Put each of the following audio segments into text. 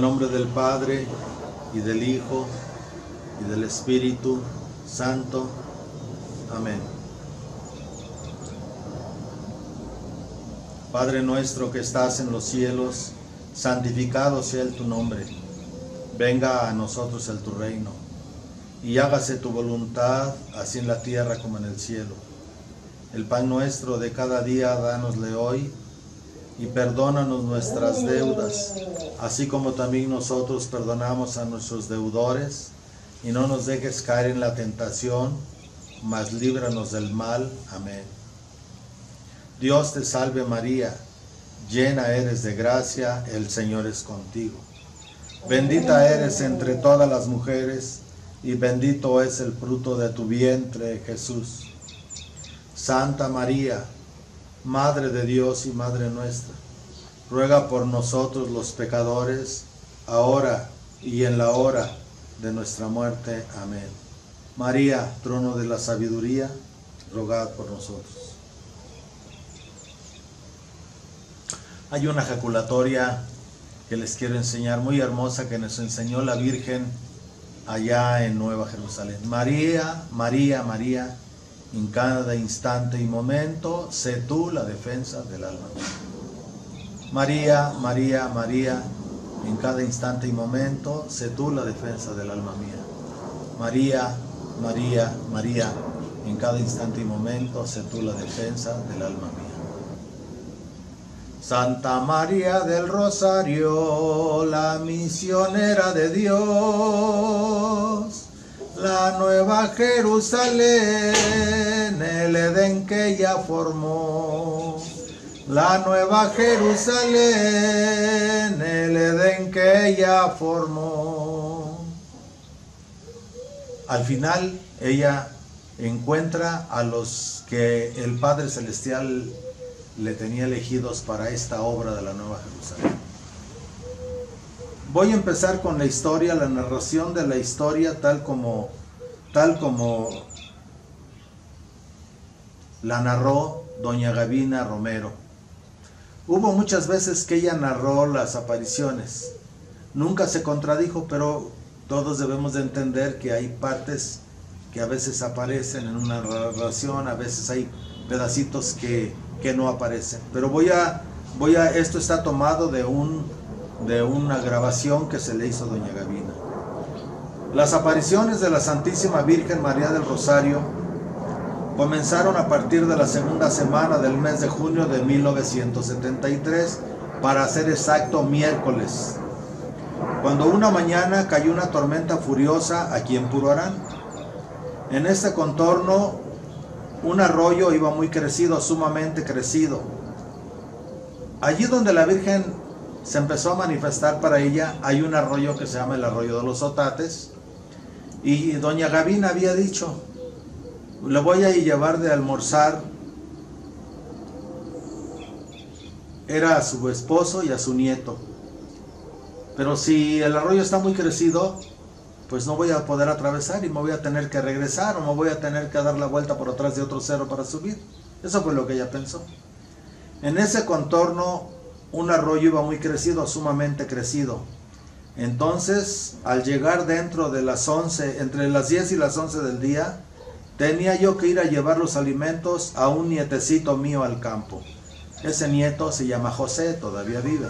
el nombre del Padre y del Hijo y del Espíritu Santo. Amén. Padre nuestro que estás en los cielos, santificado sea el tu nombre. Venga a nosotros el tu reino. Y hágase tu voluntad, así en la tierra como en el cielo. El pan nuestro de cada día, dánosle hoy, y perdónanos nuestras deudas, así como también nosotros perdonamos a nuestros deudores, y no nos dejes caer en la tentación, mas líbranos del mal. Amén. Dios te salve María, llena eres de gracia, el Señor es contigo. Bendita eres entre todas las mujeres, y bendito es el fruto de tu vientre, Jesús. Santa María, Madre de Dios y Madre nuestra, ruega por nosotros los pecadores, ahora y en la hora de nuestra muerte. Amén. María, trono de la sabiduría, rogad por nosotros. Hay una ejaculatoria que les quiero enseñar, muy hermosa, que nos enseñó la Virgen allá en Nueva Jerusalén. María, María, María, en cada instante y momento, sé tú la defensa del alma. María, María, María, en cada instante y momento, sé tú la defensa del alma mía. María, María, María, en cada instante y momento, sé tú la defensa del alma mía. Santa María del Rosario, la misionera de Dios, la nueva Jerusalén, el Edén que ella formó. La nueva Jerusalén, el Edén que ella formó. Al final, ella encuentra a los que el Padre Celestial le tenía elegidos para esta obra de la Nueva Jerusalén. Voy a empezar con la historia, la narración de la historia tal como tal como la narró doña Gavina Romero. Hubo muchas veces que ella narró las apariciones. Nunca se contradijo, pero todos debemos de entender que hay partes que a veces aparecen en una narración, a veces hay pedacitos que que no aparecen. Pero voy a, voy a, esto está tomado de, un, de una grabación que se le hizo a Doña Gavina. Las apariciones de la Santísima Virgen María del Rosario comenzaron a partir de la segunda semana del mes de junio de 1973, para ser exacto miércoles, cuando una mañana cayó una tormenta furiosa aquí en Puruarán. En este contorno un arroyo iba muy crecido, sumamente crecido. Allí donde la Virgen se empezó a manifestar para ella, hay un arroyo que se llama el arroyo de los Otates. Y doña Gavina había dicho, le voy a llevar de almorzar. Era a su esposo y a su nieto. Pero si el arroyo está muy crecido, pues no voy a poder atravesar y me voy a tener que regresar o me voy a tener que dar la vuelta por atrás de otro cerro para subir. Eso fue lo que ella pensó. En ese contorno un arroyo iba muy crecido, sumamente crecido. Entonces, al llegar dentro de las 11, entre las 10 y las 11 del día, tenía yo que ir a llevar los alimentos a un nietecito mío al campo. Ese nieto se llama José, todavía vive.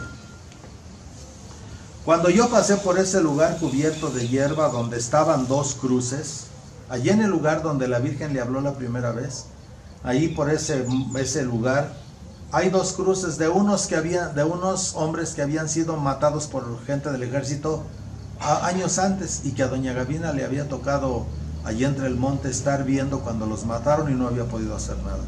Cuando yo pasé por ese lugar cubierto de hierba donde estaban dos cruces, allí en el lugar donde la Virgen le habló la primera vez, allí por ese, ese lugar, hay dos cruces de unos, que había, de unos hombres que habían sido matados por gente del ejército años antes y que a doña Gavina le había tocado allí entre el monte estar viendo cuando los mataron y no había podido hacer nada.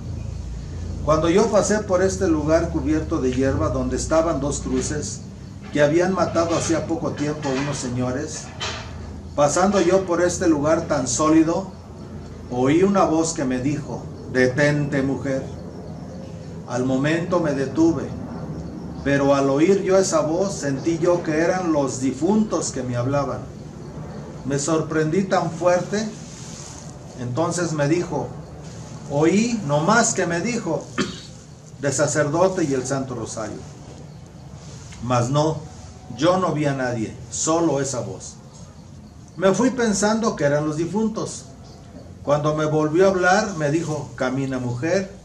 Cuando yo pasé por este lugar cubierto de hierba donde estaban dos cruces, que habían matado hacía poco tiempo unos señores, pasando yo por este lugar tan sólido, oí una voz que me dijo, detente mujer. Al momento me detuve, pero al oír yo esa voz sentí yo que eran los difuntos que me hablaban. Me sorprendí tan fuerte, entonces me dijo, oí no más que me dijo, de sacerdote y el Santo Rosario mas no, Yo no vi a nadie, solo esa voz. Me fui pensando que eran los difuntos. Cuando me volvió a hablar, me dijo, camina mujer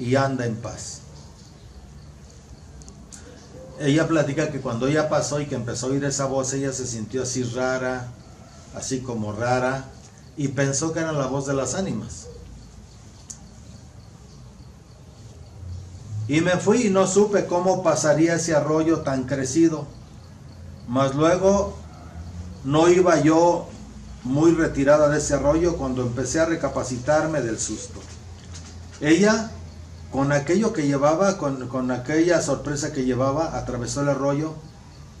y anda en paz. Ella platica que cuando ella pasó y que empezó a oír esa voz, ella se sintió así rara, así como rara, y pensó que era la voz de las ánimas. Y me fui y no supe cómo pasaría ese arroyo tan crecido. Mas luego no iba yo muy retirada de ese arroyo cuando empecé a recapacitarme del susto. Ella, con aquello que llevaba, con, aquella sorpresa que llevaba, atravesó el arroyo,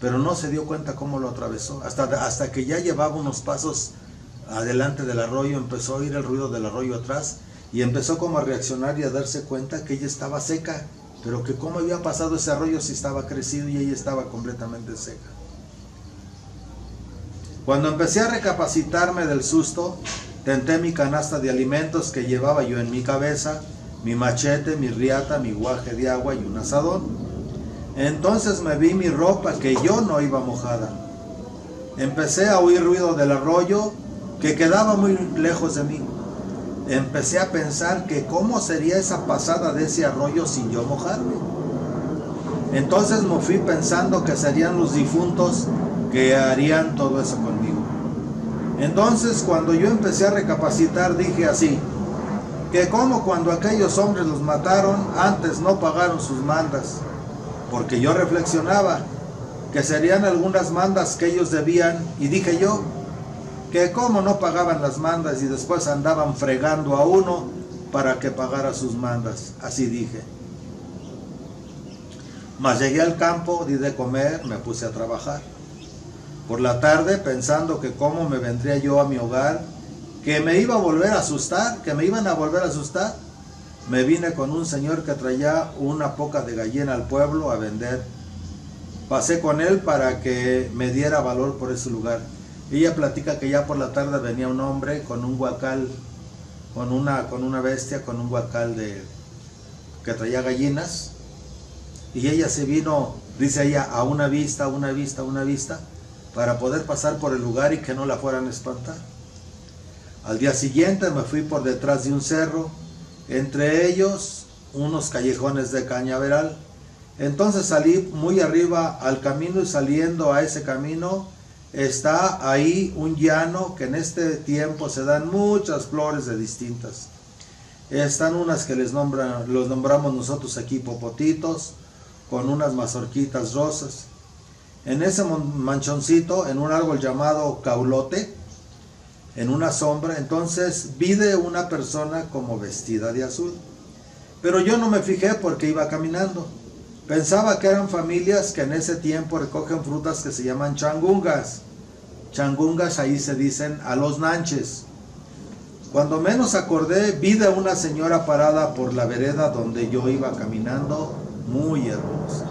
pero no se dio cuenta cómo lo atravesó. Hasta, hasta que ya llevaba unos pasos adelante del arroyo, empezó a oír el ruido del arroyo atrás y empezó como a reaccionar y a darse cuenta que ella estaba seca pero que cómo había pasado ese arroyo si estaba crecido y ella estaba completamente seca. Cuando empecé a recapacitarme del susto, tenté mi canasta de alimentos que llevaba yo en mi cabeza, mi machete, mi riata, mi guaje de agua y un asadón. Entonces me vi mi ropa que yo no iba mojada. Empecé a oír ruido del arroyo que quedaba muy lejos de mí empecé a pensar que cómo sería esa pasada de ese arroyo sin yo mojarme. Entonces me fui pensando que serían los difuntos que harían todo eso conmigo. Entonces cuando yo empecé a recapacitar dije así, que como cuando aquellos hombres los mataron, antes no pagaron sus mandas, porque yo reflexionaba que serían algunas mandas que ellos debían y dije yo, que como no pagaban las mandas y después andaban fregando a uno para que pagara sus mandas. Así dije. Mas llegué al campo, di de comer, me puse a trabajar. Por la tarde, pensando que cómo me vendría yo a mi hogar, que me iba a volver a asustar, que me iban a volver a asustar, me vine con un señor que traía una poca de gallina al pueblo a vender. Pasé con él para que me diera valor por ese lugar. Ella platica que ya por la tarde venía un hombre con un guacal, con una, con una bestia, con un guacal de, que traía gallinas. Y ella se vino, dice ella, a una vista, a una vista, a una vista, para poder pasar por el lugar y que no la fueran a espantar. Al día siguiente me fui por detrás de un cerro, entre ellos unos callejones de cañaveral. Entonces salí muy arriba al camino y saliendo a ese camino está ahí un llano que en este tiempo se dan muchas flores de distintas. Están unas que les los nombramos nosotros aquí popotitos, con unas mazorquitas rosas. En ese manchoncito, en un árbol llamado caulote, en una sombra, entonces vi de una persona como vestida de azul. Pero yo no me fijé porque iba caminando. Pensaba que eran familias que en ese tiempo recogen frutas que se llaman changungas. Changungas ahí se dicen a los nanches. Cuando menos acordé, vi de una señora parada por la vereda donde yo iba caminando, muy hermosa.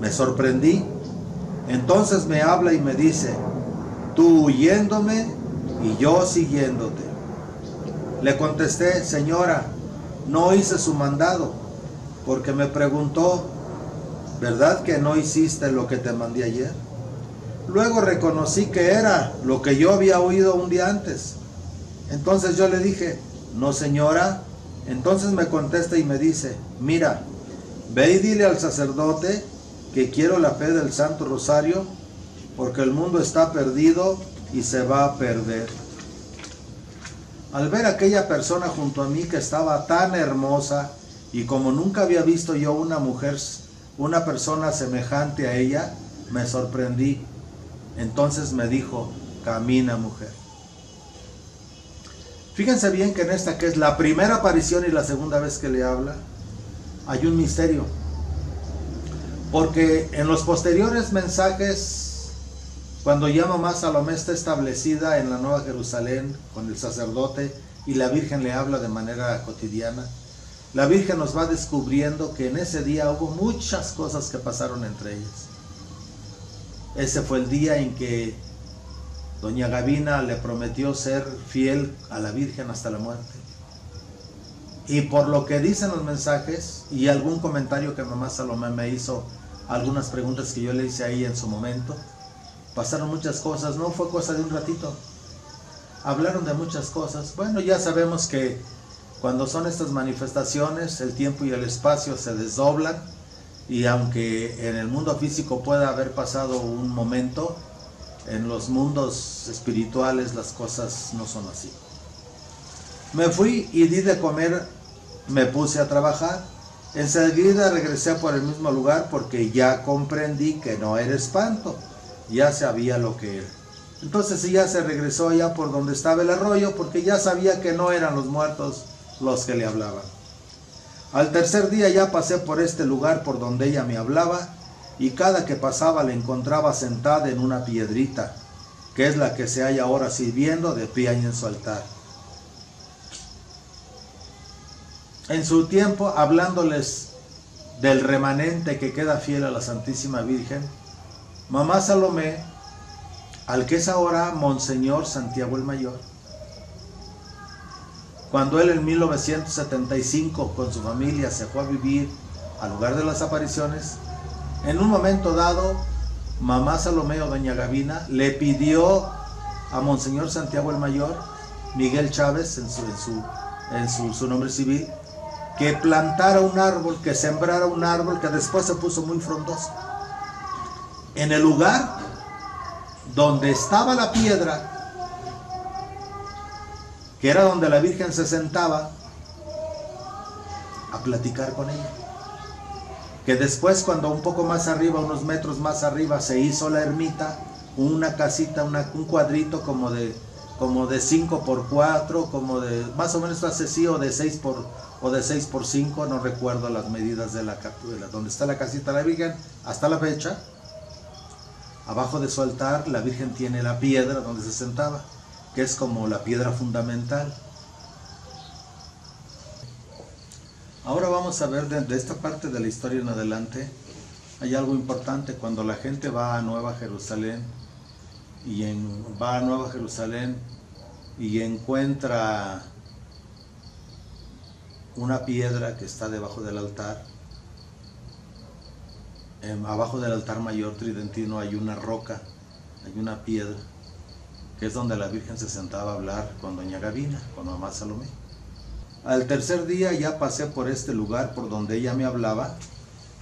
Me sorprendí. Entonces me habla y me dice, tú huyéndome y yo siguiéndote. Le contesté, señora, no hice su mandado porque me preguntó, ¿verdad que no hiciste lo que te mandé ayer? Luego reconocí que era lo que yo había oído un día antes. Entonces yo le dije, no señora. Entonces me contesta y me dice, mira, ve y dile al sacerdote que quiero la fe del Santo Rosario porque el mundo está perdido y se va a perder. Al ver a aquella persona junto a mí que estaba tan hermosa, y como nunca había visto yo una mujer, una persona semejante a ella, me sorprendí. Entonces me dijo, camina mujer. Fíjense bien que en esta que es la primera aparición y la segunda vez que le habla, hay un misterio. Porque en los posteriores mensajes, cuando ya mamá Salomé está establecida en la Nueva Jerusalén con el sacerdote y la Virgen le habla de manera cotidiana, la Virgen nos va descubriendo que en ese día hubo muchas cosas que pasaron entre ellas. Ese fue el día en que doña Gavina le prometió ser fiel a la Virgen hasta la muerte. Y por lo que dicen los mensajes y algún comentario que mamá Salomé me hizo algunas preguntas que yo le hice ahí en su momento. Pasaron muchas cosas, no fue cosa de un ratito. Hablaron de muchas cosas. Bueno, ya sabemos que cuando son estas manifestaciones, el tiempo y el espacio se desdoblan y aunque en el mundo físico pueda haber pasado un momento, en los mundos espirituales las cosas no son así. Me fui y di de comer, me puse a trabajar. Enseguida regresé por el mismo lugar porque ya comprendí que no era espanto, ya sabía lo que era. Entonces ya se regresó allá por donde estaba el arroyo porque ya sabía que no eran los muertos los que le hablaban. Al tercer día ya pasé por este lugar por donde ella me hablaba y cada que pasaba la encontraba sentada en una piedrita, que es la que se halla ahora sirviendo de pie en su altar. En su tiempo, hablándoles del remanente que queda fiel a la Santísima Virgen, mamá Salomé, al que es ahora Monseñor Santiago el Mayor, cuando él en 1975 con su familia se fue a vivir al lugar de las apariciones, en un momento dado, mamá Salomé o doña Gavina le pidió a Monseñor Santiago el Mayor, Miguel Chávez en su, en su, su nombre civil, que plantara un árbol, que sembrara un árbol que después se puso muy frondoso. En el lugar donde estaba la piedra, que era donde la Virgen se sentaba a platicar con ella. Que después cuando un poco más arriba, unos metros más arriba, se hizo la ermita, una casita, un cuadrito como de como de 5 por 4, como de más o menos así o de 6 por o de 6 por 5, no recuerdo las medidas de la donde está la casita de la Virgen hasta la fecha. Abajo de su altar la Virgen tiene la piedra donde se sentaba que es como la piedra fundamental. Ahora vamos a ver de, esta parte de la historia en adelante, hay algo importante cuando la gente va a Nueva Jerusalén y va a Nueva Jerusalén y encuentra una piedra que está debajo del altar. Abajo del altar mayor tridentino hay una roca, hay una piedra que es donde la Virgen se sentaba a hablar con doña Gavina, con mamá Salomé. Al tercer día ya pasé por este lugar por donde ella me hablaba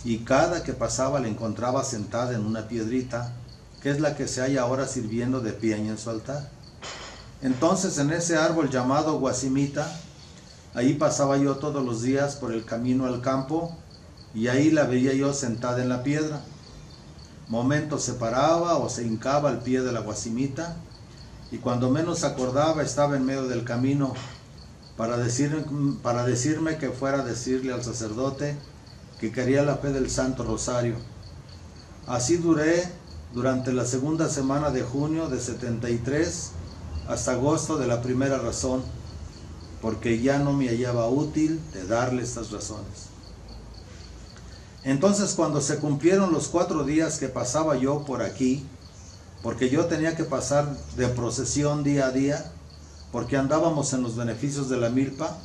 y cada que pasaba la encontraba sentada en una piedrita, que es la que se halla ahora sirviendo de pie en su altar. Entonces en ese árbol llamado Guasimita, ahí pasaba yo todos los días por el camino al campo y ahí la veía yo sentada en la piedra. Momento se paraba o se hincaba al pie de la Guasimita y cuando menos acordaba estaba en medio del camino para, para decirme que fuera a decirle al sacerdote que quería la fe del Santo Rosario. Así duré durante la segunda semana de junio de 73 hasta agosto de la primera razón, porque ya no me hallaba útil de darle estas razones. Entonces cuando se cumplieron los cuatro días que pasaba yo por aquí, porque yo tenía que pasar de procesión día a día, porque andábamos en los beneficios de la milpa,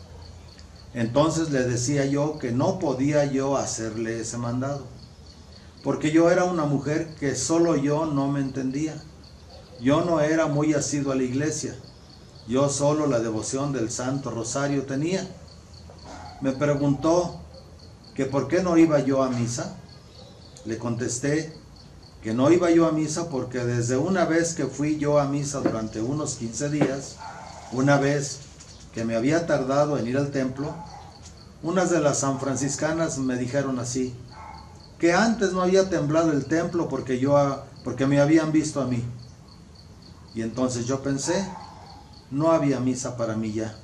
entonces le decía yo que no podía yo hacerle ese mandado, porque yo era una mujer que solo yo no me entendía. Yo no era muy asido a la iglesia, yo solo la devoción del Santo Rosario tenía. Me preguntó que por qué no iba yo a misa. Le contesté que no iba yo a misa porque desde una vez que fui yo a misa durante unos 15 días, una vez que me había tardado en ir al templo, unas de las sanfranciscanas me dijeron así, que antes no había temblado el templo porque yo porque me habían visto a mí. Y entonces yo pensé, no había misa para mí ya,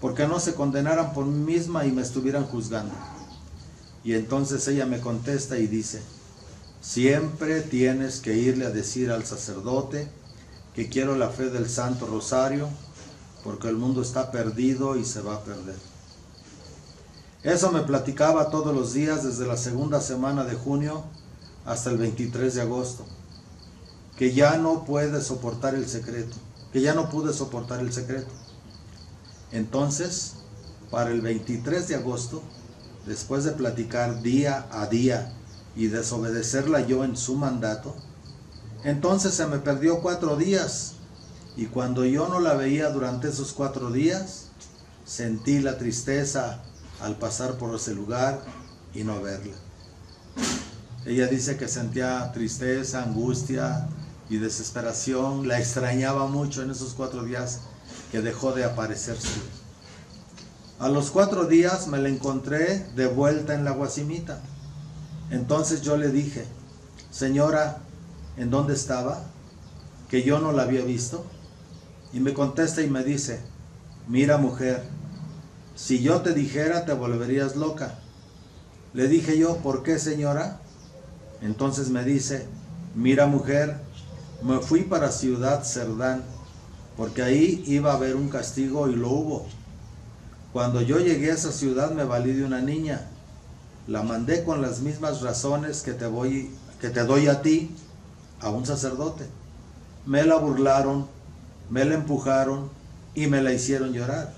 porque no se condenaran por mí misma y me estuvieran juzgando. Y entonces ella me contesta y dice, Siempre tienes que irle a decir al sacerdote que quiero la fe del Santo Rosario, porque el mundo está perdido y se va a perder. Eso me platicaba todos los días desde la segunda semana de junio hasta el 23 de agosto, que ya no puede soportar el secreto, que ya no pude soportar el secreto. Entonces, para el 23 de agosto, después de platicar día a día y desobedecerla yo en su mandato? Entonces se me perdió cuatro días y cuando yo no la veía durante esos cuatro días, sentí la tristeza al pasar por ese lugar y no verla. Ella dice que sentía tristeza, angustia y desesperación, la extrañaba mucho en esos cuatro días que dejó de aparecerse. A los cuatro días me la encontré de vuelta en la guasimita. Entonces yo le dije, señora, ¿en dónde estaba? Que yo no la había visto. Y me contesta y me dice, mira mujer, si yo te dijera te volverías loca. Le dije yo, ¿por qué señora? Entonces me dice, mira mujer, me fui para Ciudad Cerdán, porque ahí iba a haber un castigo y lo hubo. Cuando yo llegué a esa ciudad me valí de una niña. La mandé con las mismas razones que te, voy, que te doy a ti, a un sacerdote. Me la burlaron, me la empujaron y me la hicieron llorar.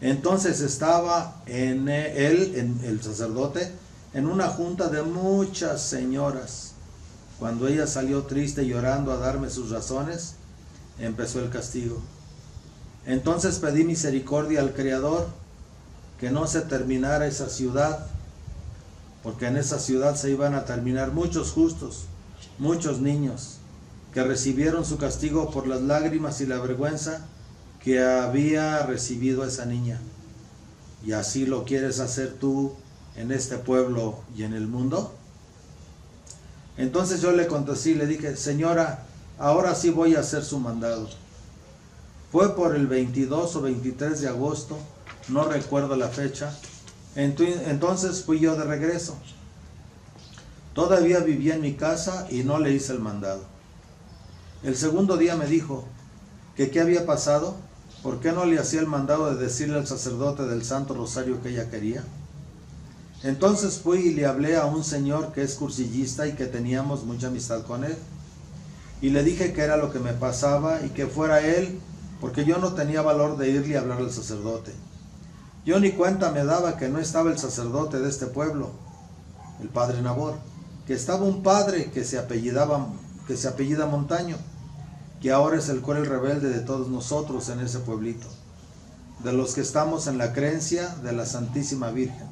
Entonces estaba en él, en el sacerdote, en una junta de muchas señoras. Cuando ella salió triste llorando a darme sus razones, empezó el castigo. Entonces pedí misericordia al Creador que no se terminara esa ciudad, porque en esa ciudad se iban a terminar muchos justos, muchos niños, que recibieron su castigo por las lágrimas y la vergüenza que había recibido esa niña. ¿Y así lo quieres hacer tú en este pueblo y en el mundo? Entonces yo le contesté y le dije, señora, ahora sí voy a hacer su mandado. Fue por el 22 o 23 de agosto, no recuerdo la fecha. Entonces fui yo de regreso. Todavía vivía en mi casa y no le hice el mandado. El segundo día me dijo que qué había pasado, por qué no le hacía el mandado de decirle al sacerdote del Santo Rosario que ella quería. Entonces fui y le hablé a un señor que es cursillista y que teníamos mucha amistad con él. Y le dije que era lo que me pasaba y que fuera él porque yo no tenía valor de irle a hablar al sacerdote. Yo ni cuenta me daba que no estaba el sacerdote de este pueblo, el padre Nabor, que estaba un padre que se apellidaba, que se apellida Montaño, que ahora es el cruel rebelde de todos nosotros en ese pueblito, de los que estamos en la creencia de la Santísima Virgen,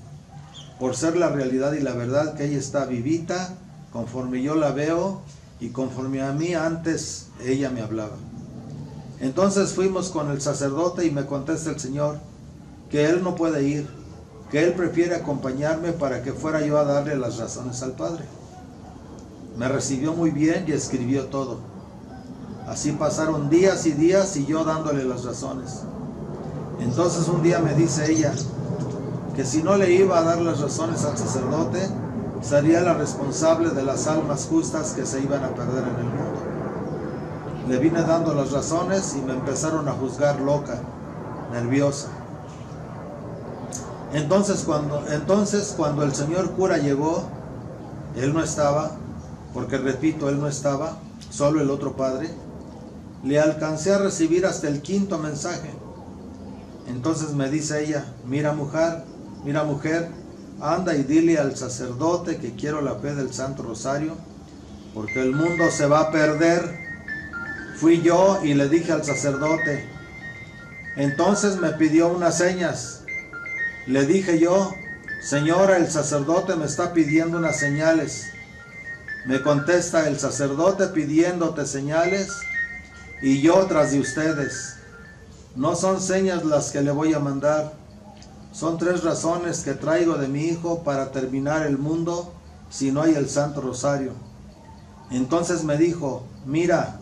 por ser la realidad y la verdad que ella está vivita, conforme yo la veo y conforme a mí antes ella me hablaba. Entonces fuimos con el sacerdote y me contesta el Señor que él no puede ir, que él prefiere acompañarme para que fuera yo a darle las razones al Padre. Me recibió muy bien y escribió todo. Así pasaron días y días y yo dándole las razones. Entonces un día me dice ella que si no le iba a dar las razones al sacerdote, sería la responsable de las almas justas que se iban a perder en el mundo. Le vine dando las razones y me empezaron a juzgar loca, nerviosa. Entonces cuando, entonces cuando el señor cura llegó, él no estaba, porque repito, él no estaba, solo el otro padre, le alcancé a recibir hasta el quinto mensaje. Entonces me dice ella, mira mujer, mira mujer, anda y dile al sacerdote que quiero la fe del Santo Rosario, porque el mundo se va a perder Fui yo y le dije al sacerdote. Entonces me pidió unas señas. Le dije yo, Señora, el sacerdote me está pidiendo unas señales. Me contesta el sacerdote pidiéndote señales y yo tras de ustedes. No son señas las que le voy a mandar. Son tres razones que traigo de mi hijo para terminar el mundo si no hay el Santo Rosario. Entonces me dijo, mira,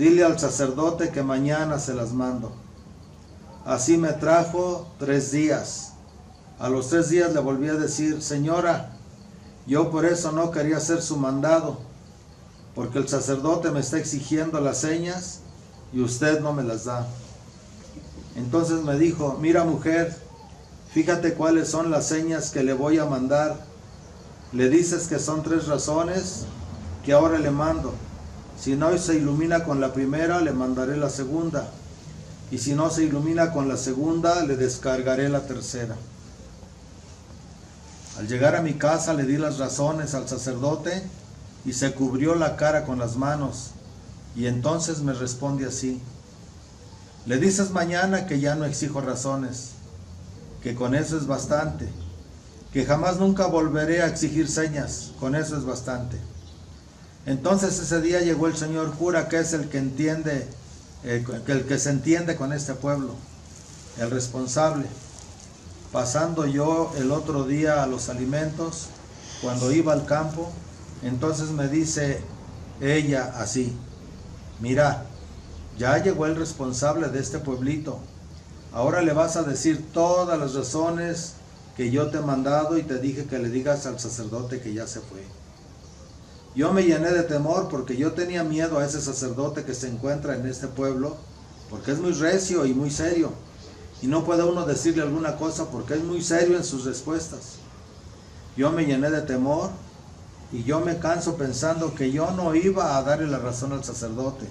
Dile al sacerdote que mañana se las mando. Así me trajo tres días. A los tres días le volví a decir, señora, yo por eso no quería hacer su mandado, porque el sacerdote me está exigiendo las señas y usted no me las da. Entonces me dijo, mira mujer, fíjate cuáles son las señas que le voy a mandar. Le dices que son tres razones que ahora le mando. Si no se ilumina con la primera, le mandaré la segunda. Y si no se ilumina con la segunda, le descargaré la tercera. Al llegar a mi casa le di las razones al sacerdote y se cubrió la cara con las manos. Y entonces me responde así, le dices mañana que ya no exijo razones, que con eso es bastante, que jamás nunca volveré a exigir señas, con eso es bastante. Entonces ese día llegó el señor cura, que es el que entiende, eh, el que se entiende con este pueblo, el responsable. Pasando yo el otro día a los alimentos, cuando iba al campo, entonces me dice ella así, mira, ya llegó el responsable de este pueblito, ahora le vas a decir todas las razones que yo te he mandado y te dije que le digas al sacerdote que ya se fue. Yo me llené de temor porque yo tenía miedo a ese sacerdote que se encuentra en este pueblo, porque es muy recio y muy serio. Y no puede uno decirle alguna cosa porque es muy serio en sus respuestas. Yo me llené de temor y yo me canso pensando que yo no iba a darle la razón al sacerdote.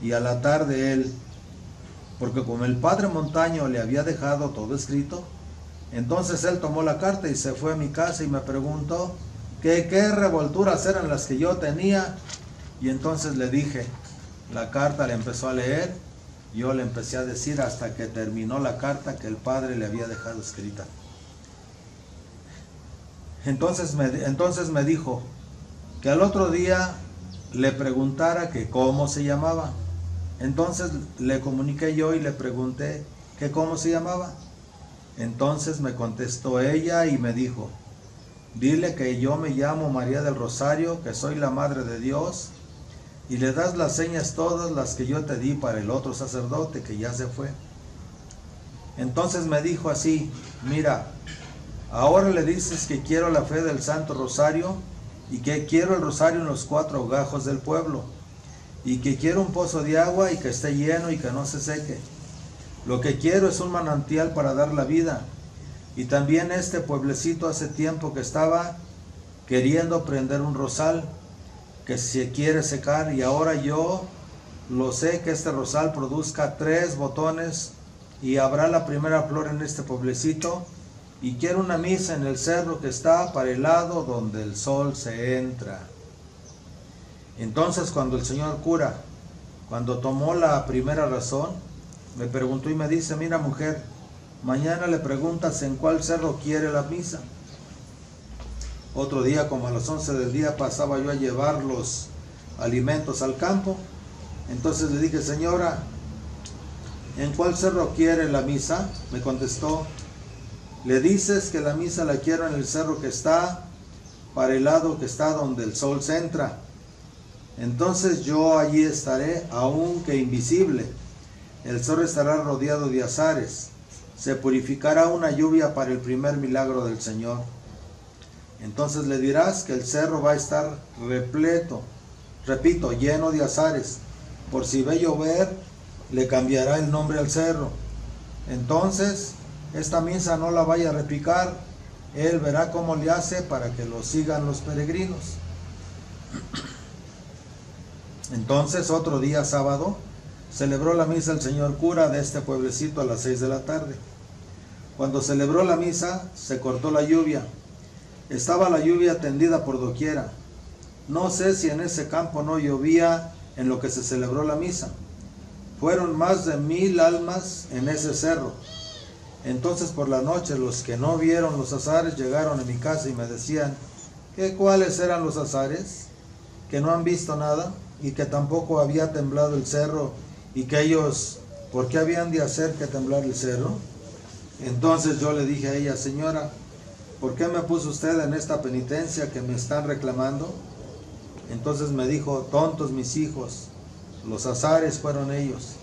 Y a la tarde él, porque como el padre Montaño le había dejado todo escrito, entonces él tomó la carta y se fue a mi casa y me preguntó que qué revolturas eran las que yo tenía. Y entonces le dije, la carta le empezó a leer, yo le empecé a decir hasta que terminó la carta que el padre le había dejado escrita. Entonces me, entonces me dijo que al otro día le preguntara que cómo se llamaba. Entonces le comuniqué yo y le pregunté que cómo se llamaba. Entonces me contestó ella y me dijo, dile que yo me llamo María del Rosario, que soy la Madre de Dios, y le das las señas todas las que yo te di para el otro sacerdote que ya se fue. Entonces me dijo así, mira, Ahora le dices que quiero la fe del Santo Rosario y que quiero el rosario en los cuatro gajos del pueblo y que quiero un pozo de agua y que esté lleno y que no se seque. Lo que quiero es un manantial para dar la vida. Y también este pueblecito hace tiempo que estaba queriendo prender un rosal que se quiere secar y ahora yo lo sé que este rosal produzca tres botones y habrá la primera flor en este pueblecito y quiero una misa en el cerro que está para el lado donde el sol se entra. Entonces cuando el señor cura, cuando tomó la primera razón, me preguntó y me dice, mira mujer, mañana le preguntas en cuál cerro quiere la misa. Otro día, como a las 11 del día, pasaba yo a llevar los alimentos al campo. Entonces le dije, señora, ¿en cuál cerro quiere la misa? Me contestó, le dices que la misa la quiero en el cerro que está, para el lado que está donde el sol se entra. Entonces yo allí estaré, aunque invisible. El sol estará rodeado de azares. Se purificará una lluvia para el primer milagro del Señor. Entonces le dirás que el cerro va a estar repleto, repito, lleno de azares. Por si ve llover, le cambiará el nombre al cerro. Entonces esta misa no la vaya a repicar, él verá cómo le hace para que lo sigan los peregrinos. Entonces, otro día sábado, celebró la misa el señor cura de este pueblecito a las seis de la tarde. Cuando celebró la misa, se cortó la lluvia. Estaba la lluvia tendida por doquiera. No sé si en ese campo no llovía en lo que se celebró la misa. Fueron más de mil almas en ese cerro entonces por la noche los que no vieron los azares llegaron a mi casa y me decían que cuáles eran los azares, que no han visto nada y que tampoco había temblado el cerro y que ellos, ¿por qué habían de hacer que temblar el cerro? Entonces yo le dije a ella, señora, ¿por qué me puso usted en esta penitencia que me están reclamando? Entonces me dijo, tontos mis hijos, los azares fueron ellos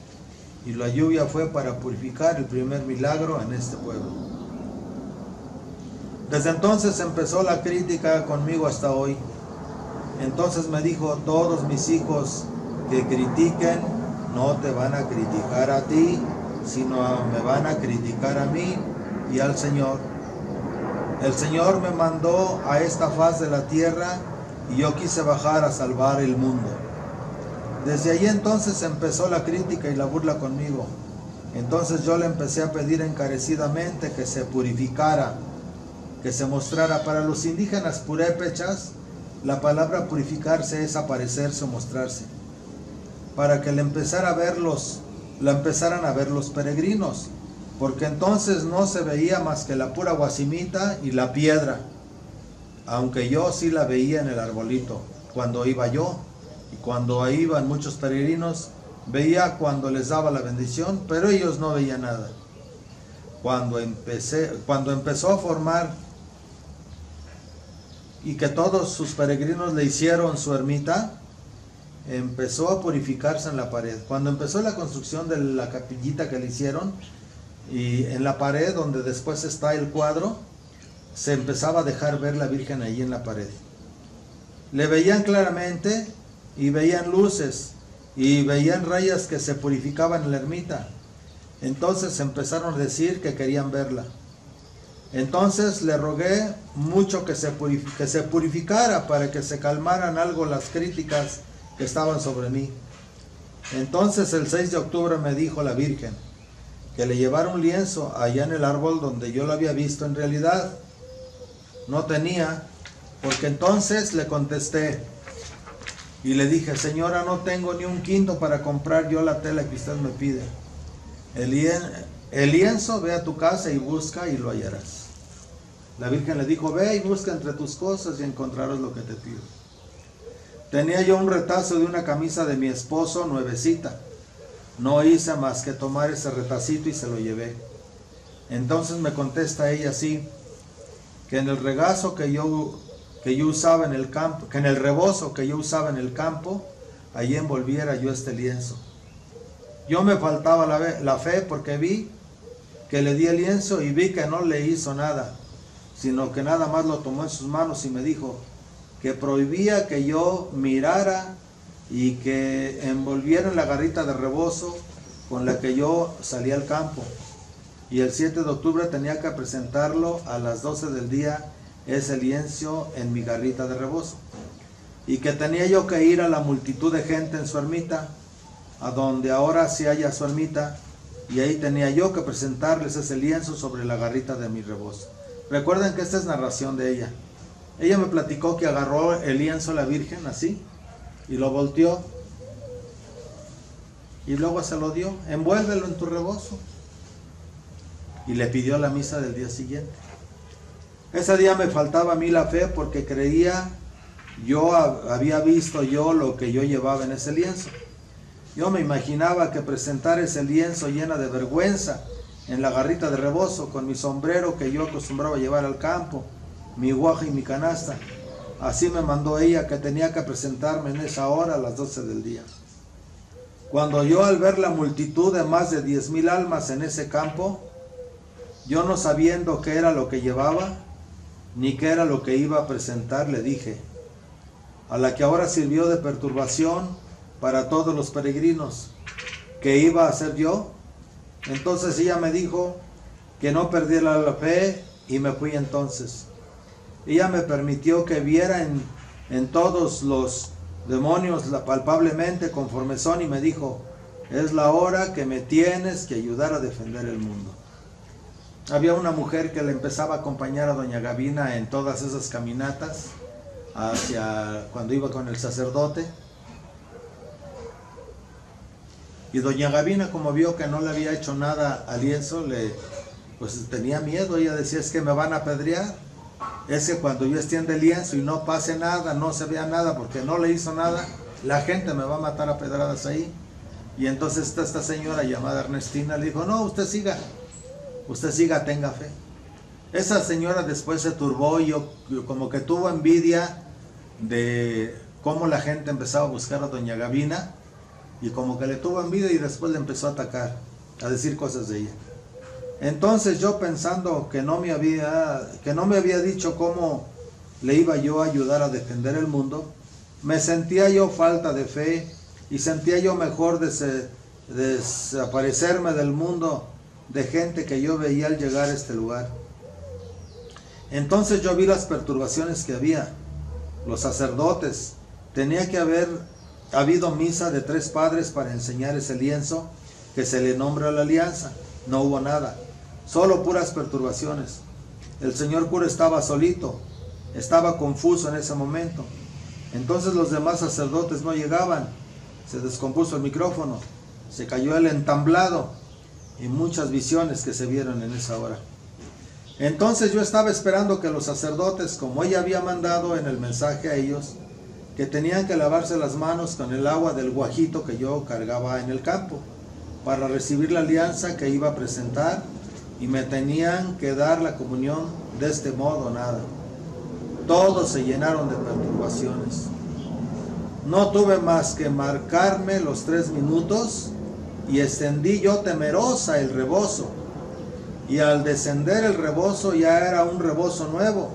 y la lluvia fue para purificar el primer milagro en este pueblo. Desde entonces empezó la crítica conmigo hasta hoy. Entonces me dijo, todos mis hijos que critiquen no te van a criticar a ti, sino me van a criticar a mí y al Señor. El Señor me mandó a esta faz de la tierra y yo quise bajar a salvar el mundo. Desde ahí entonces empezó la crítica y la burla conmigo. Entonces yo le empecé a pedir encarecidamente que se purificara, que se mostrara. Para los indígenas purépechas, la palabra purificarse es aparecerse o mostrarse. Para que le empezara a ver los, la empezaran a ver los peregrinos. Porque entonces no se veía más que la pura guasimita y la piedra. Aunque yo sí la veía en el arbolito, cuando iba yo. Y cuando iban muchos peregrinos, veía cuando les daba la bendición, pero ellos no veían nada. Cuando, empecé, cuando empezó a formar y que todos sus peregrinos le hicieron su ermita, empezó a purificarse en la pared. Cuando empezó la construcción de la capillita que le hicieron, y en la pared donde después está el cuadro, se empezaba a dejar ver la Virgen ahí en la pared. Le veían claramente y veían luces y veían rayas que se purificaban en la ermita. Entonces empezaron a decir que querían verla. Entonces le rogué mucho que se, que se purificara para que se calmaran algo las críticas que estaban sobre mí. Entonces el 6 de octubre me dijo la Virgen que le llevara un lienzo allá en el árbol donde yo lo había visto en realidad. No tenía, porque entonces le contesté y le dije, señora, no tengo ni un quinto para comprar yo la tela que usted me pide. El, lienzo, ve a tu casa y busca y lo hallarás. La Virgen le dijo, ve y busca entre tus cosas y encontrarás lo que te pido. Tenía yo un retazo de una camisa de mi esposo nuevecita. No hice más que tomar ese retacito y se lo llevé. Entonces me contesta ella así, que en el regazo que yo, que yo usaba en el campo, que en el rebozo que yo usaba en el campo, allí envolviera yo este lienzo. Yo me faltaba la, la fe porque vi que le di el lienzo y vi que no le hizo nada sino que nada más lo tomó en sus manos y me dijo que prohibía que yo mirara y que envolviera en la garrita de rebozo con la que yo salía al campo. Y el 7 de octubre tenía que presentarlo a las 12 del día ese lienzo en mi garrita de rebozo. Y que tenía yo que ir a la multitud de gente en su ermita, a donde ahora se halla su ermita, y ahí tenía yo que presentarles ese lienzo sobre la garrita de mi rebozo. Recuerden que esta es narración de ella. Ella me platicó que agarró el lienzo a la Virgen así y lo volteó y luego se lo dio, envuélvelo en tu rebozo. Y le pidió la misa del día siguiente. Ese día me faltaba a mí la fe porque creía, yo había visto yo lo que yo llevaba en ese lienzo. Yo me imaginaba que presentar ese lienzo llena de vergüenza en la garrita de rebozo con mi sombrero que yo acostumbraba llevar al campo, mi guaja y mi canasta. Así me mandó ella que tenía que presentarme en esa hora a las 12 del día. Cuando yo al ver la multitud de más de diez mil almas en ese campo, yo no sabiendo qué era lo que llevaba, ni qué era lo que iba a presentar, le dije, a la que ahora sirvió de perturbación para todos los peregrinos, que iba a ser yo, entonces ella me dijo que no perdiera la fe y me fui entonces. Ella me permitió que viera en, en todos los demonios palpablemente conforme son y me dijo, es la hora que me tienes que ayudar a defender el mundo. Había una mujer que le empezaba a acompañar a doña Gavina en todas esas caminatas hacia cuando iba con el sacerdote Y doña Gavina, como vio que no le había hecho nada al lienzo, le, pues tenía miedo. Ella decía, es que me van a apedrear. Es que cuando yo extiende el lienzo y no pase nada, no se vea nada, porque no le hizo nada, la gente me va a matar a pedradas ahí. Y entonces esta, esta señora llamada Ernestina le dijo, no, usted siga, usted siga, tenga fe. Esa señora después se turbó y yo, como que tuvo envidia de cómo la gente empezaba a buscar a doña Gavina y como que le tuvo envidia y después le empezó a atacar, a decir cosas de ella. Entonces yo pensando que no me había, que no me había dicho cómo le iba yo a ayudar a defender el mundo, me sentía yo falta de fe y sentía yo mejor desaparecerme del mundo de gente que yo veía al llegar a este lugar. Entonces yo vi las perturbaciones que había, los sacerdotes, tenía que haber ha habido misa de tres padres para enseñar ese lienzo que se le nombra la alianza. No hubo nada, solo puras perturbaciones. El señor cura estaba solito, estaba confuso en ese momento. Entonces los demás sacerdotes no llegaban. Se descompuso el micrófono, se cayó el entamblado y muchas visiones que se vieron en esa hora. Entonces yo estaba esperando que los sacerdotes, como ella había mandado en el mensaje a ellos, que tenían que lavarse las manos con el agua del guajito que yo cargaba en el campo, para recibir la alianza que iba a presentar y me tenían que dar la comunión de este modo, nada. Todos se llenaron de perturbaciones. No tuve más que marcarme los tres minutos y extendí yo temerosa el rebozo. Y al descender el rebozo ya era un rebozo nuevo,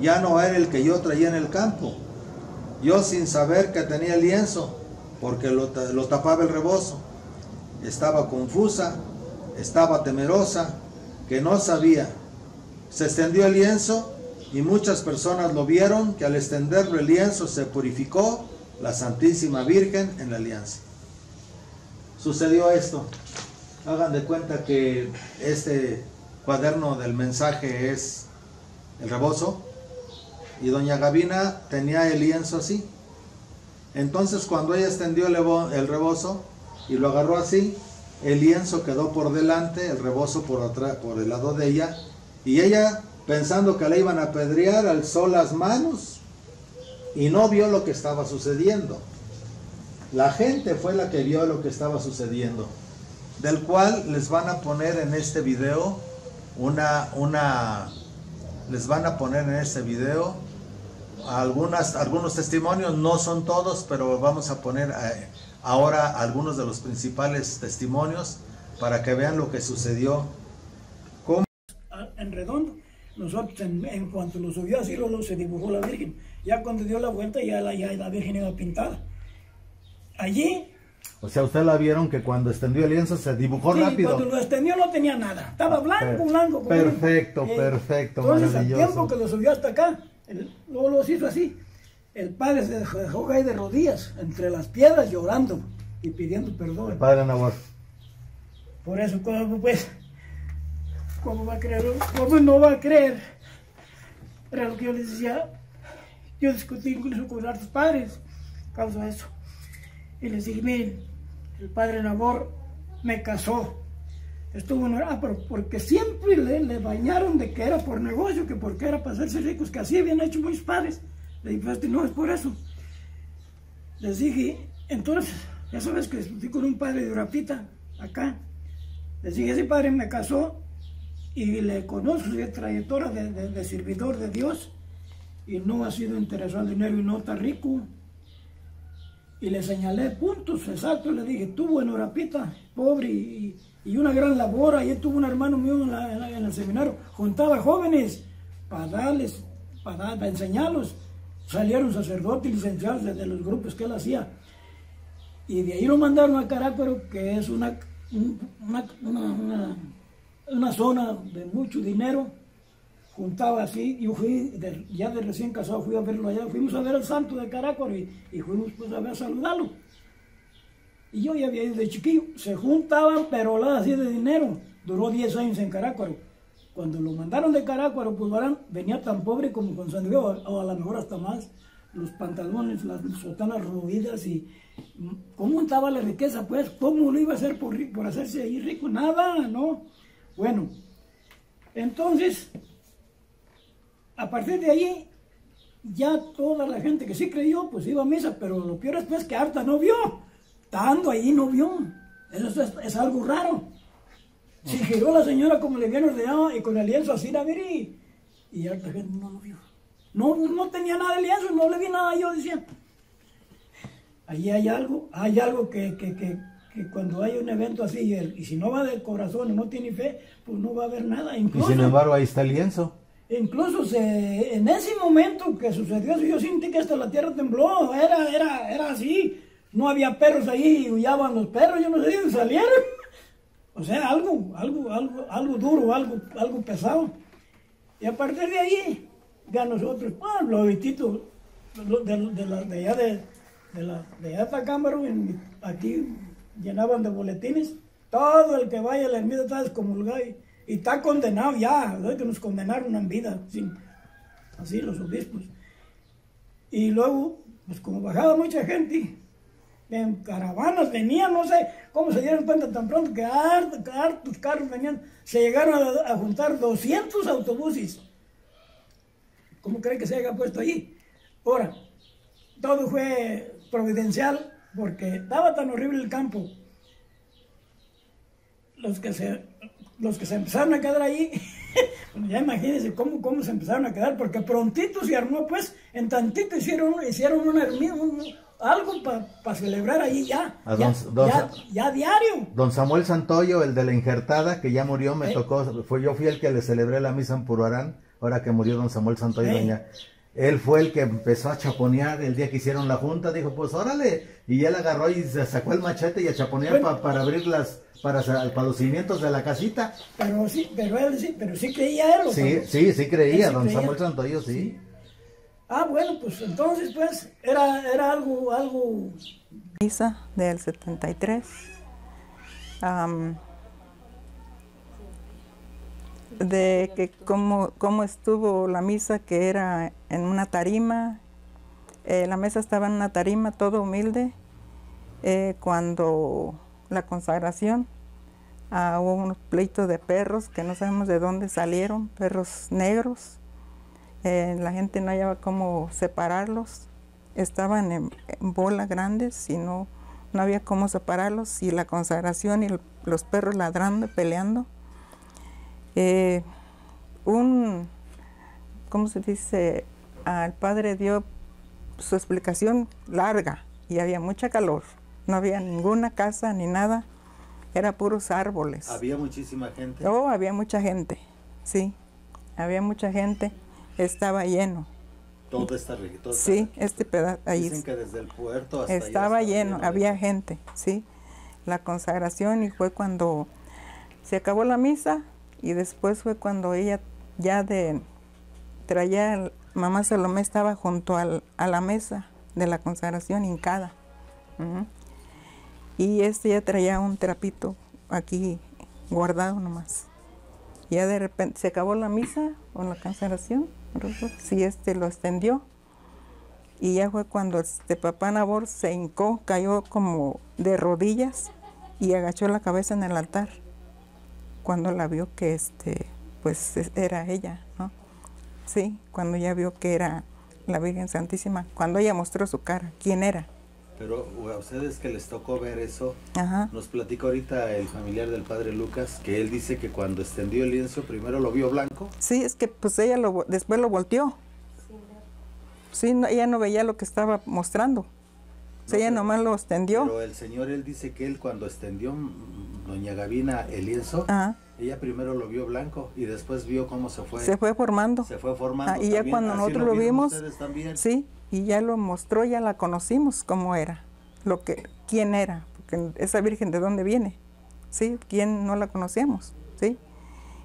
ya no era el que yo traía en el campo. Yo sin saber que tenía lienzo, porque lo, lo tapaba el rebozo. Estaba confusa, estaba temerosa, que no sabía. Se extendió el lienzo y muchas personas lo vieron que al extenderlo el lienzo se purificó la Santísima Virgen en la alianza. Sucedió esto. Hagan de cuenta que este cuaderno del mensaje es el rebozo y doña Gavina tenía el lienzo así. Entonces cuando ella extendió el rebozo y lo agarró así, el lienzo quedó por delante, el rebozo por atrás, por el lado de ella, y ella, pensando que la iban a apedrear, alzó las manos y no vio lo que estaba sucediendo. La gente fue la que vio lo que estaba sucediendo, del cual les van a poner en este video una, una, les van a poner en este video algunas, algunos testimonios, no son todos, pero vamos a poner eh, ahora algunos de los principales testimonios para que vean lo que sucedió. ¿Cómo? En redondo, nosotros en, cuanto lo subió así, lo, se dibujó la Virgen. Ya cuando dio la vuelta, ya la, ya la Virgen iba pintada. Allí o sea, usted la vieron que cuando extendió el lienzo se dibujó sí, rápido. Cuando lo extendió no tenía nada. Estaba blanco, blanco. Perfecto, perfecto. Entonces, al tiempo que lo subió hasta acá, luego lo hizo así. El padre se dejó caer de rodillas entre las piedras llorando y pidiendo perdón. El padre Navarro. Por eso, pues, ¿cómo va a creer? ¿Cómo no va a creer? Era lo que yo les decía. Yo discutí incluso con los padres, causa eso. Y les dije, miren, el padre Nabor me casó. Estuvo en ah, pero porque siempre le, le, bañaron de que era por negocio, que porque era para hacerse ricos, que así habían hecho muchos padres. Le dije, pues, no es por eso. Les dije, entonces, ya sabes que discutí con un padre de Urapita, acá. Les dije, ese padre me casó y le conozco su trayectoria de, servidor de Dios y no ha sido interesado en dinero y no está rico. Y le señalé puntos exactos, le dije, tuvo en Urapita, pobre y, una gran labor, ahí tuvo un hermano mío en, el seminario, juntaba jóvenes para darles, para, enseñarlos. Salieron sacerdotes licenciados de los grupos que él hacía. Y de ahí lo mandaron a Carácuaro, que es una, una, una, zona de mucho dinero. Juntaba así, yo fui, ya de recién casado, fui a verlo allá. Fuimos a ver al santo de Carácuaro y, fuimos pues a ver a saludarlo. Y yo ya había ido de chiquillo. Se juntaban peroladas así de dinero. Duró 10 años en Carácuaro. Cuando lo mandaron de Carácuaro, pues venía tan pobre como con San o a lo mejor hasta más. Los pantalones, las sotanas roídas y... ¿Cómo estaba la riqueza? Pues, ¿cómo lo iba a hacer por, por hacerse ahí rico? Nada, ¿no? Bueno, entonces, a partir de ahí, ya toda la gente que sí creyó, pues iba a misa, pero lo peor es pues que harta no vio estando ahí no vio. Eso es, algo raro. Si giró la señora como le habían ordenado y con el lienzo así la vi y, y harta gente no lo vio. No, no tenía nada de lienzo, no le vi nada, yo decía. Allí hay algo, hay algo que, que, que, que cuando hay un evento así y, si no va del corazón y no tiene fe, pues no va a haber nada. Incluso, y sin embargo ahí está el lienzo. Incluso se, en ese momento que sucedió eso, yo sentí que hasta la tierra tembló, era, era, era así no había perros ahí huyaban los perros, yo no sé salieron. O sea, algo, algo, algo, algo duro, algo, algo pesado. Y a partir de ahí, ya nosotros, los vistitos de, de, la, de allá de, de, la, de allá cámara, aquí llenaban de boletines. Todo el que vaya a la ermita está descomulgado y, y está condenado ya, que nos condenaron en vida, así los obispos. Y luego, pues como bajaba mucha gente, en caravanas venían, no sé cómo se dieron cuenta tan pronto que hartos, carros venían, se llegaron a, juntar 200 autobuses. ¿Cómo cree que se haya puesto ahí? Ahora, todo fue providencial porque estaba tan horrible el campo. Los que se, los que se empezaron a quedar ahí, ya imagínense cómo, cómo se empezaron a quedar, porque prontito se armó, pues, en tantito hicieron, hicieron una, algo para celebrar ahí ya, ya, diario. Don Samuel Santoyo, el de la injertada, que ya murió, me tocó, fue, yo fui el que le celebré la misa en Puruarán, ahora que murió don Samuel Santoyo, doña él fue el que empezó a chaponear el día que hicieron la junta, dijo, pues órale, y él agarró y se sacó el machete y a chaponear para abrir las, para, para los cimientos de la casita. Pero sí, pero él sí, pero sí creía él. Sí, sí, sí creía, don Samuel Santoyo, sí. Ah, bueno, pues entonces pues era, era algo, algo... Misa del 73. Um, de que cómo, cómo, estuvo la misa, que era en una tarima. Eh, la mesa estaba en una tarima, todo humilde. Eh, cuando la consagración, ah, hubo unos pleitos de perros que no sabemos de dónde salieron, perros negros. Eh, la gente no hallaba cómo separarlos. Estaban en, bolas grandes y no, no había cómo separarlos. Y la consagración y los perros ladrando, peleando. Eh, un, ¿cómo se dice? Al padre dio su explicación larga y había mucha calor. No había ninguna casa ni nada, era puros árboles. ¿Había muchísima gente? Oh, había mucha gente, sí, había mucha gente, estaba lleno. Todo esta Sí, este pedazo ahí. Dicen que desde el puerto hasta estaba lleno, había gente, sí. La consagración y fue cuando se acabó la misa, y después fue cuando ella ya de traía, mamá Salomé estaba junto al, a la mesa de la consagración hincada. Y este ya traía un trapito aquí guardado nomás. Ya de repente se acabó la misa o la consagración, sí este lo extendió. Y ya fue cuando este papá Nabor se hincó, cayó como de rodillas y agachó la cabeza en el altar cuando la vio que este, pues era ella, ¿no? Sí, cuando ella vio que era la Virgen Santísima, cuando ella mostró su cara, quién era. Pero a ustedes que les tocó ver eso, nos platica ahorita el familiar del padre Lucas, que él dice que cuando extendió el lienzo primero lo vio blanco. Sí, es que pues ella lo, después lo volteó. Sí, ella no veía lo que estaba mostrando. ella nomás lo extendió. Pero el Señor, él dice que él cuando extendió doña Gavina el lienzo, ella primero lo vio blanco y después vio cómo se fue. Se fue formando. Se fue formando. Ah, y ya cuando nosotros lo, vimos, sí, y ya lo mostró, ya la conocimos cómo era, lo que, quién era, porque esa Virgen de dónde viene, sí, quién no la conocíamos, sí.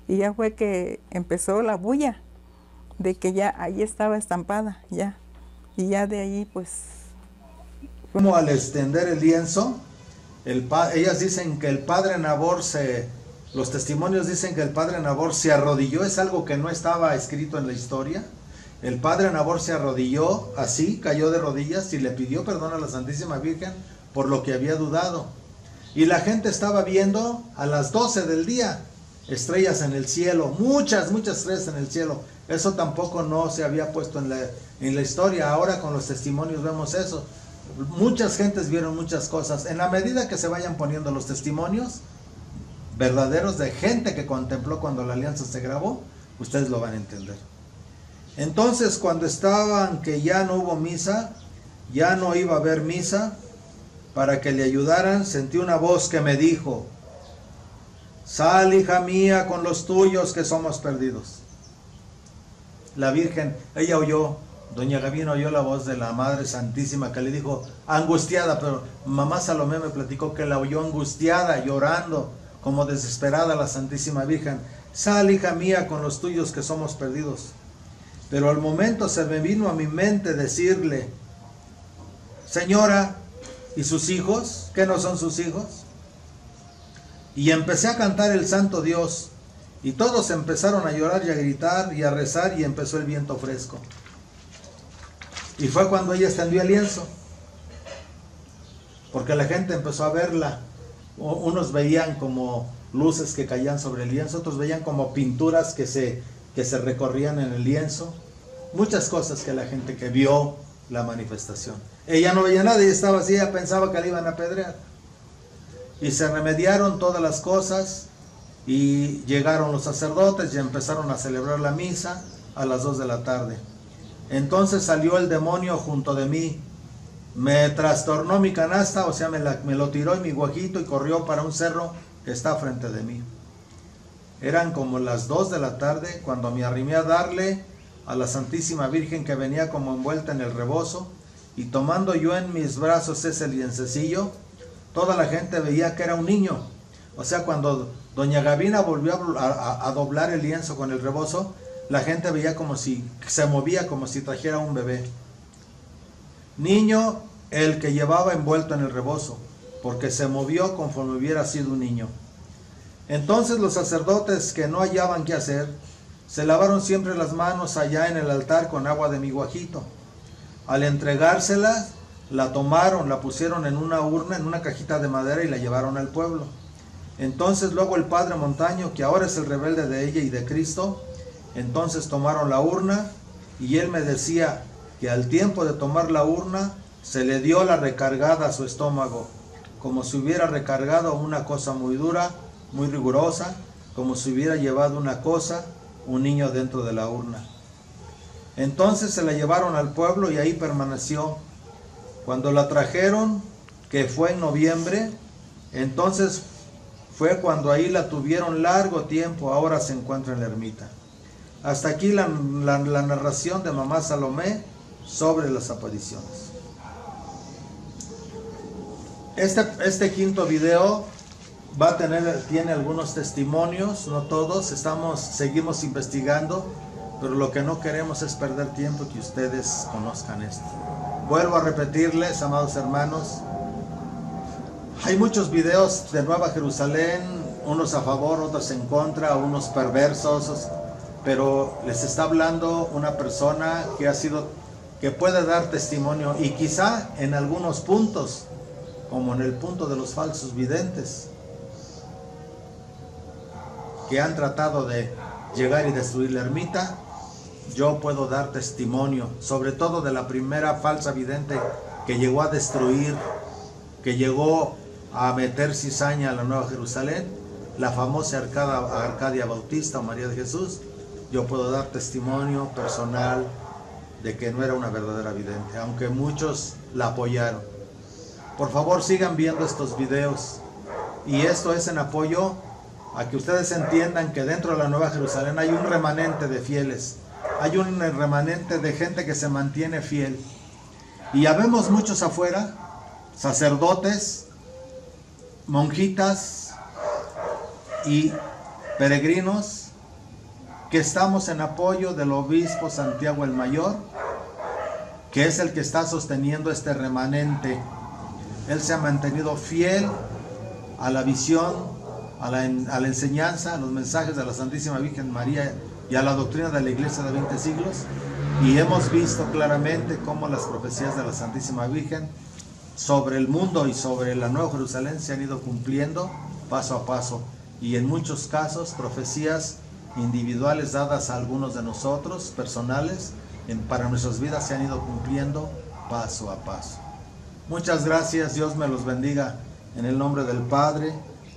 Y ya fue que empezó la bulla de que ya ahí estaba estampada, ya. Y ya de ahí pues... Como al extender el lienzo, ellas dicen que el padre Nabor se, los testimonios dicen que el padre Nabor se arrodilló, es algo que no estaba escrito en la historia. El padre Nabor se arrodilló así, cayó de rodillas y le pidió perdón a la Santísima Virgen por lo que había dudado. Y la gente estaba viendo a las 12 del día estrellas en el cielo, muchas, muchas estrellas en el cielo. Eso tampoco no se había puesto en la, en la historia. Ahora con los testimonios vemos eso. Muchas gentes vieron muchas cosas. En la medida que se vayan poniendo los testimonios verdaderos de gente que contempló cuando la alianza se grabó, ustedes lo van a entender. Entonces, cuando estaban que ya no hubo misa, ya no iba a haber misa, para que le ayudaran, sentí una voz que me dijo, sal hija mía con los tuyos que somos perdidos. La Virgen, ella oyó Doña Gavina oyó la voz de la Madre Santísima que le dijo, angustiada, pero mamá Salomé me platicó que la oyó angustiada, llorando, como desesperada la Santísima Virgen. Sal, hija mía, con los tuyos que somos perdidos. Pero al momento se me vino a mi mente decirle, Señora, ¿y sus hijos? ¿Qué no son sus hijos? Y empecé a cantar el Santo Dios. Y todos empezaron a llorar y a gritar y a rezar y empezó el viento fresco. Y fue cuando ella extendió el lienzo. Porque la gente empezó a verla. Unos veían como luces que caían sobre el lienzo, otros veían como pinturas que se, que se recorrían en el lienzo. Muchas cosas que la gente que vio la manifestación. Ella no veía nada y estaba así, ella pensaba que la iban a apedrear. Y se remediaron todas las cosas y llegaron los sacerdotes y empezaron a celebrar la misa a las 2 de la tarde. Entonces salió el demonio junto de mí, me trastornó mi canasta, o sea, me, me lo tiró en mi guajito y corrió para un cerro que está frente de mí. Eran como las 2 de la tarde cuando me arrimé a darle a la Santísima Virgen que venía como envuelta en el rebozo y tomando yo en mis brazos ese liencecillo, toda la gente veía que era un niño. O sea, cuando doña Gavina volvió a, doblar el lienzo con el rebozo, la gente veía como si se movía como si trajera un bebé. Niño el que llevaba envuelto en el rebozo, porque se movió conforme hubiera sido un niño. Entonces los sacerdotes que no hallaban qué hacer, se lavaron siempre las manos allá en el altar con agua de mi guajito. Al entregársela, la tomaron, la pusieron en una urna, en una cajita de madera y la llevaron al pueblo. Entonces luego el padre Montaño, que ahora es el rebelde de ella y de Cristo, entonces tomaron la urna y él me decía que al tiempo de tomar la urna se le dio la recargada a su estómago, como si hubiera recargado una cosa muy dura, muy rigurosa, como si hubiera llevado una cosa, un niño dentro de la urna. Entonces se la llevaron al pueblo y ahí permaneció. Cuando la trajeron, que fue en noviembre, entonces fue cuando ahí la tuvieron largo tiempo, ahora se encuentra en la ermita. Hasta aquí la, narración de mamá Salomé sobre las apariciones. Este, este quinto video va a tener, tiene algunos testimonios, no todos, estamos, seguimos investigando pero lo que no queremos es perder tiempo que ustedes conozcan esto. Vuelvo a repetirles, amados hermanos, hay muchos videos de Nueva Jerusalén, unos a favor, otros en contra, unos perversos, pero les está hablando una persona que ha sido, que puede dar testimonio y quizá en algunos puntos, como en el punto de los falsos videntes, que han tratado de llegar y destruir la ermita, yo puedo dar testimonio, sobre todo de la primera falsa vidente que llegó a destruir, que llegó a meter cizaña a la Nueva Jerusalén, la famosa Arcadia Bautista o María de Jesús, yo puedo dar testimonio personal de que no era una verdadera vidente, aunque muchos la apoyaron. Por favor sigan viendo estos videos y esto es en apoyo a que ustedes entiendan que dentro de la Nueva Jerusalén hay un remanente de fieles hay un remanente de gente que se mantiene fiel. Y ya vemos muchos afuera, sacerdotes, monjitas y peregrinos que estamos en apoyo del obispo Santiago el Mayor, que es el que está sosteniendo este remanente. Él se ha mantenido fiel a la visión, a la, enseñanza, a los mensajes de la Santísima Virgen María y a la doctrina de la iglesia de 20 siglos. Y hemos visto claramente cómo las profecías de la Santísima Virgen sobre el mundo y sobre la Nueva Jerusalén se han ido cumpliendo paso a paso. Y en muchos casos profecías individuales dadas a algunos de nosotros, personales, para nuestras vidas se han ido cumpliendo paso a paso. Muchas gracias, Dios me los bendiga. En el nombre del Padre